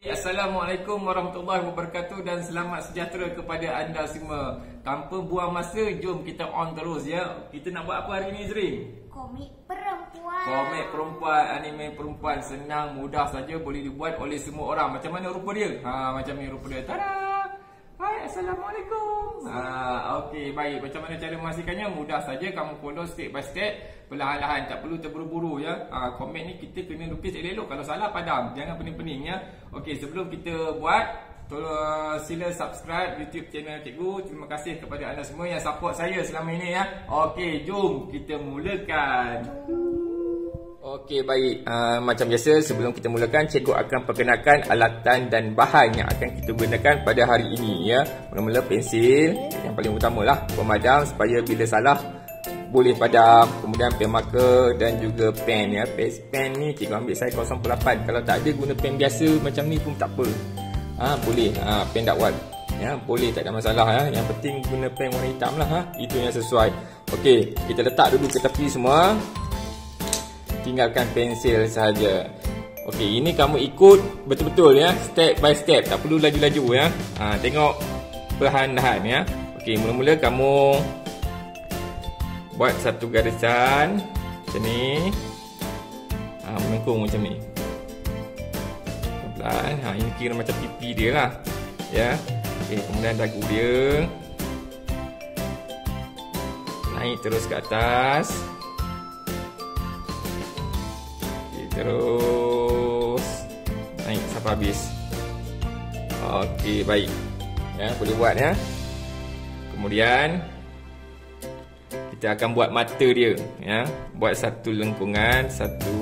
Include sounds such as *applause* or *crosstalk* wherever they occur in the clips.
Assalamualaikum warahmatullahi wabarakatuh dan selamat sejahtera kepada anda semua. Tanpa buang masa, jom kita on terus ya. Kita nak buat apa hari ini, Zrin? Komik perempuan. Komik perempuan, anime perempuan senang, mudah saja boleh dibuat oleh semua orang. Macam mana rupa dia? Ha, macam ni rupa dia. Tada! Hai, Assalamualaikum. Ha, okey, baik. Macam mana cara memastikannya? Mudah saja kamu follow step by step. Perlahan-lahan, tak perlu terburu-buru ya. Ha, komen ni kita kena lukis elok-elok. Kalau salah padam, jangan pening-pening ya. Okey, sebelum kita buat, tolong sila subscribe YouTube channel Cikgu. Terima kasih kepada anda semua yang support saya selama ini ya. Okey, jom kita mulakan. Okey baik uh, Macam biasa sebelum kita mulakan Cikgu akan perkenalkan alatan dan bahan yang akan kita gunakan pada hari ini ya. Mula-mula pensil Yang paling utama lah Pemadam supaya bila salah Boleh padam Kemudian pen marker dan juga pen ya. Pen, pen ni cikgu ambil saya 08 Kalau tak ada guna pen biasa macam ni pun tak apa ha, Boleh ha, pen dakwat ya, Boleh tak ada masalah ya. Yang penting guna pen warna hitam lah ha. Itu yang sesuai Okey kita letak dulu ke tepi semua tinggalkan pensil sahaja. Okey, ini kamu ikut betul-betul ya, step by step. Tak perlu laju-laju ya. Ha, tengok perlahan-lahan ya. Okey, mula-mula kamu buat satu garisan macam ni. Ha, melengkung macam ni. Pelan. Ha, ini kira macam pipi dia lah. Ya. Okey, kemudian dagu dia. Naik terus ke atas. Terus naik sampai habis. Okey, baik. Ya, boleh buat ya. Kemudian kita akan buat mata dia, ya. Buat satu lengkungan, satu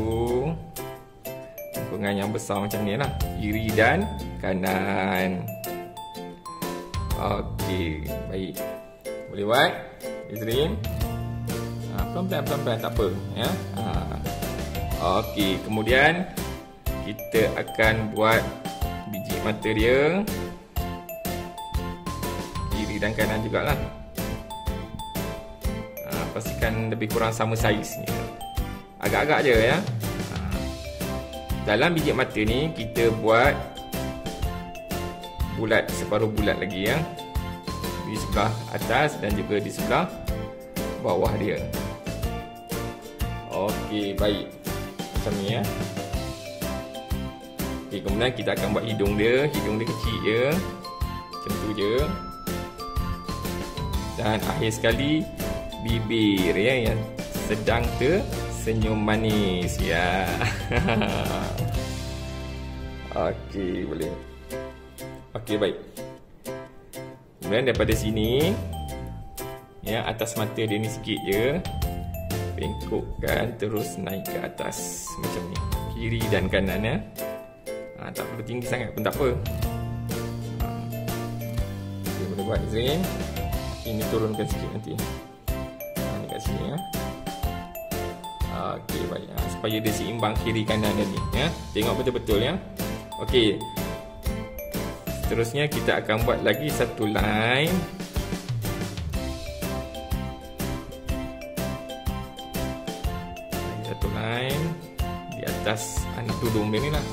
lengkungan yang besar macam ni lah. Kiri dan kanan. Okey, baik. Boleh buat? Izrin. Ha, pelan-pelan, pelan-pelan. Tak apa. Ya. Ha. Okey, kemudian kita akan buat biji mata dia kiri dan kanan jugalah. Ha, pastikan lebih kurang sama saiz ni. Agak-agak je ya. Ha. Dalam biji mata ni kita buat bulat separuh bulat lagi ya. Di sebelah atas dan juga di sebelah bawah dia. Okey, baik macam ni ya. Okay, kemudian kita akan buat hidung dia. Hidung dia kecil je. Macam tu je. Dan akhir sekali, bibir ya, yang sedang ke senyum manis. Ya. *laughs* Okey, boleh. Okey, baik. Kemudian daripada sini, ya atas mata dia ni sikit je bengkokkan terus naik ke atas. Macam ni. Kiri dan kanan ya. Ha, tak perlu tinggi sangat pun tak apa. Ha. okay, boleh buat Zain ini turunkan sikit nanti. Ha, ni kat sini ya. Ok baik. Ha, supaya dia seimbang kiri kanan tadi ya. Tengok betul-betul ya. Ok seterusnya kita akan buat lagi satu line atas anak tudung dia ni lah.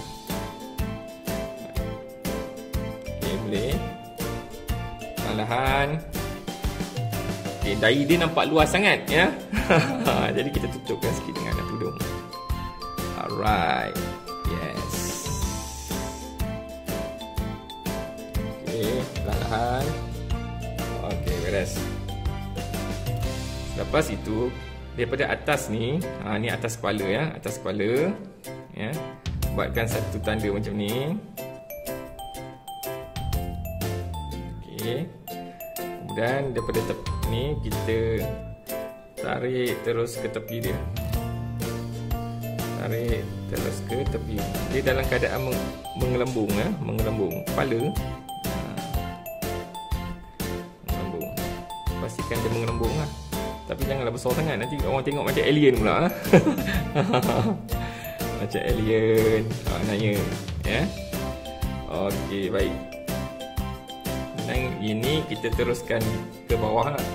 Ok boleh. Perlahan ok dahi dia nampak luas sangat ya? *laughs* Jadi kita tutupkan sikit dengan tudung. Alright. Yes. Ok perlahan ok beres. Lepas itu daripada atas ni, ha, ni atas kepala ya, atas kepala ya. Buatkan satu tanda macam ni. Okey. Kemudian daripada tepi ni kita tarik terus ke tepi dia. Tarik terus ke tepi. Dia dalam keadaan meng mengelembung ya, mengelembung kepala. Ha. Mengelembung. Pastikan dia mengelembung lah. Tapi janganlah besar sangat Nanti orang tengok macam alien pula *laughs* macam alien ah, nanya ya okey baik dan ini kita teruskan ke bawah lah.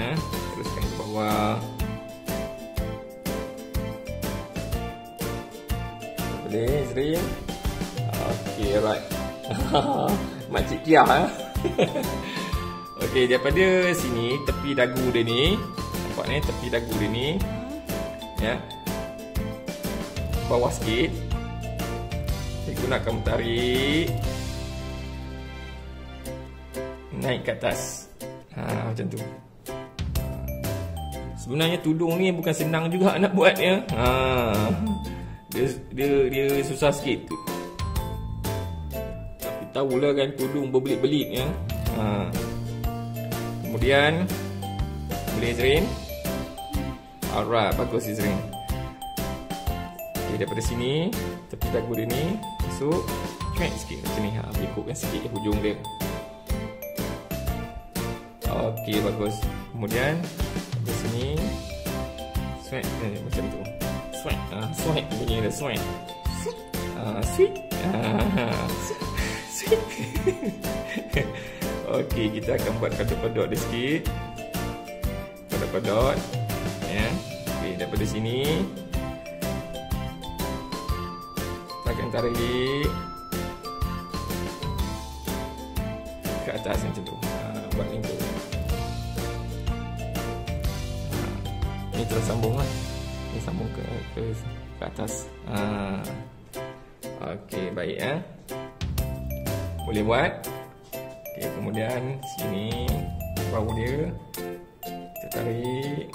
ha? teruskan ke bawah boleh Zri Okey, right. *laughs* Makcik Kia eh. *laughs* Okey, daripada sini tepi dagu dia ni, ni tepi dagu dia ni. Ya. Bawah sikit. Saya gunakan tarik. Naik ke atas. Ha, macam tu. Sebenarnya tudung ni bukan senang juga *laughs* nak buat ya. Ha. Dia dia dia susah sikit tu. Tapi tahulah kan tudung berbelit-belit ya. Ha. Kemudian boleh Izrin. Alright, bagus Izrin. Okay, daripada sini tepi dagu dia ni masuk cuek sikit macam ni ha ikutkan sikit hujung dia. Okey, bagus. Kemudian dari sini sweat eh, macam tu. Sweat. Ah, sweat bunyi dia sweat. Ah, sweet. Sweet. Okey, kita akan buat kodok-kodok dia sikit. Kodok-kodok. Ya. Okey, daripada sini kita akan tarik ke atas macam tu. Ha, buat lingkup. Ini terus sambung lah Ini sambung ke, ke, ke atas ha. Okey baik eh Boleh buat Okey kemudian Sini Bau dia Kita tarik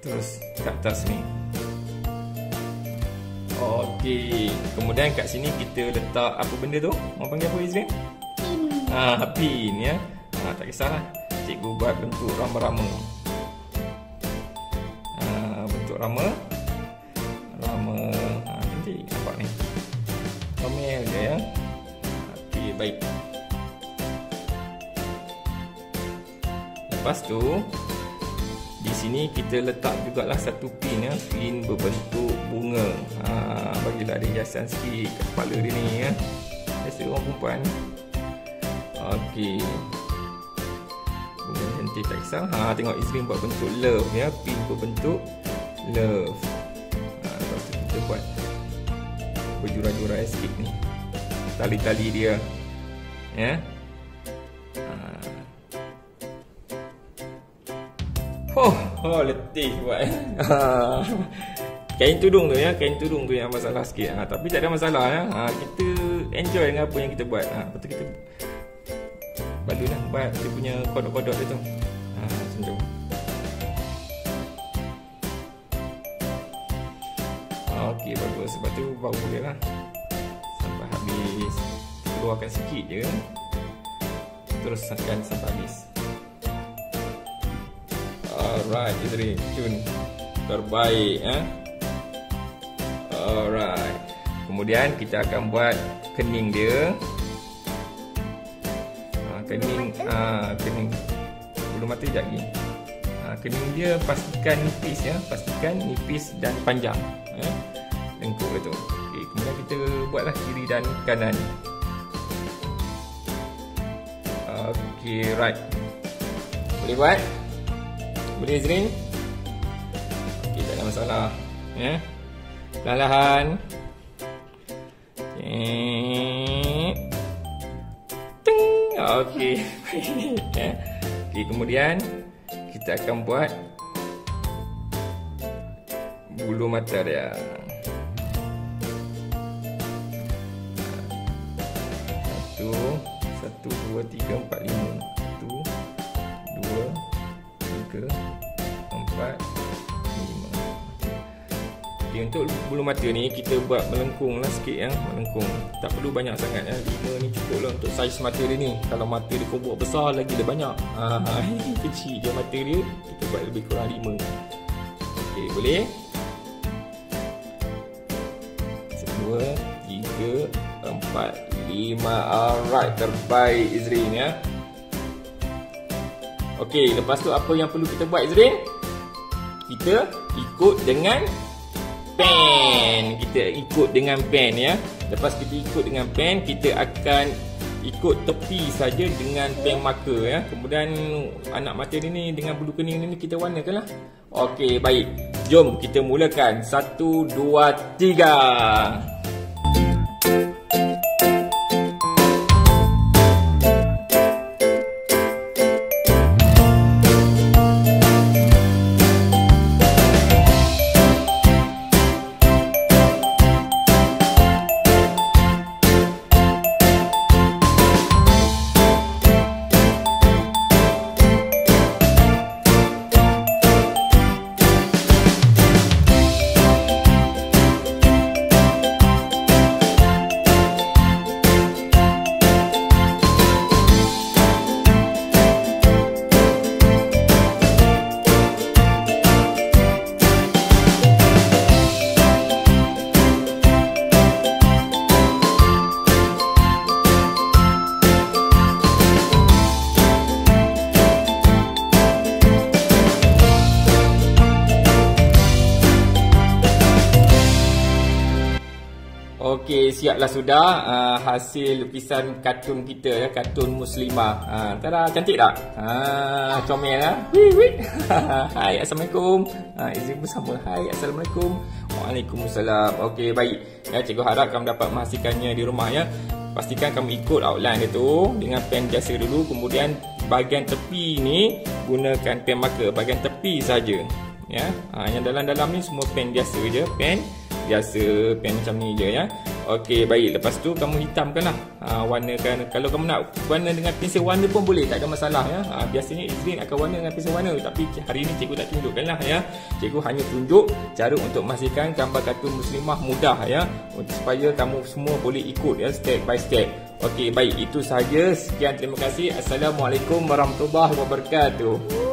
Terus ke atas ni Okey Kemudian kat sini kita letak Apa benda tu? Orang panggil apa Izrin? Pin. Ah, pin ya. Ah, tak kisahlah cikgu buat bentuk rama-rama. Ha, bentuk rama. Rama. Ha, nanti nampak ni. Romel dia ya. Okey, baik. Lepas tu sini kita letak jugalah satu pin ya, pin berbentuk bunga. Ha, bagilah dia hiasan sikit kat kepala dia ni ya. Biasa orang perempuan. Okey. Bunga cantik tak kisah. Ha, tengok Izrin buat bentuk love ya. Pin berbentuk love. Ha, lepas tu kita buat berjurai-jurai sikit ni. Tali-tali dia ya. Oh, oh letih buat. Ha. *laughs* kain tudung tu ya kain tudung tu yang masalah sikit. Ha, tapi tak ada masalah ya. Ha, kita enjoy dengan apa yang kita buat. Ha, lepas tu kita balun lah buat dia punya kodok-kodok dia tu. Ha, macam tu. Ok bagus. Sebab tu bau dia lah. Sampai habis. Keluarkan sikit je. Terus tekan sampai habis alright Izri cun terbaik eh? alright kemudian kita akan buat kening dia kening ah kening bulu mata sekejap lagi. Ah kening dia pastikan nipis ya, pastikan nipis dan panjang ya. Lengkuk itu. Okey, kemudian kita buatlah kiri dan kanan. Okey, right. Boleh buat? Boleh Izrin? Okey, tak ada masalah. Ya. Perlahan-lahan. Okay. Okey. *laughs* ya. Okey, kemudian kita akan buat bulu mata dia. Satu, satu, dua, tiga, empat, lima. Tiga, empat, lima. Okay, untuk bulu mata ni kita buat melengkung lah sikit ya, melengkung. Tak perlu banyak sangat ya. Lima ni cukup lah untuk saiz mata dia ni. Kalau mata dia kau buat besar lagi dia banyak. Ha, *laughs* kecil dia mata dia, kita buat lebih kurang lima. Okey, boleh? Dua, tiga, empat, lima. Alright, terbaik Izrin ya. Okey, lepas tu apa yang perlu kita buat Izrin? Kita ikut dengan pen. Kita ikut dengan pen ya. Lepas kita ikut dengan pen, kita akan ikut tepi saja dengan pen marker ya. Kemudian anak mata ni, ni dengan bulu kening ni kita warnakanlah. Okey, baik. Jom kita mulakan. Satu, dua, tiga. Okey, siaplah sudah uh, hasil lukisan kartun kita ya, kartun muslimah. Uh, tada, cantik tak? Ha, comel ah. Wih, wih. *laughs* Hai, assalamualaikum. Ha, uh, izin bersama. Hai, assalamualaikum. Waalaikumsalam. Okey, baik. Ya, cikgu harap kamu dapat menghasilkannya di rumah ya. Pastikan kamu ikut outline dia tu dengan pen biasa dulu kemudian bahagian tepi ni gunakan pen marker bahagian tepi saja. Ya. Ha, yang dalam-dalam ni semua pen biasa je, pen biasa pen macam ni je ya. Okey, baik. Lepas tu kamu hitamkanlah. Ha, warnakan. Kalau kamu nak warna dengan pensel warna pun boleh. Tak ada masalah ya. Ha, biasanya Izrin akan warna dengan pensel warna. Tapi hari ni cikgu tak tunjukkan lah ya. Cikgu hanya tunjuk cara untuk memastikan gambar kartun muslimah mudah ya. Supaya kamu semua boleh ikut ya. Step by step. Okey, baik. Itu sahaja. Sekian terima kasih. Assalamualaikum warahmatullahi wabarakatuh.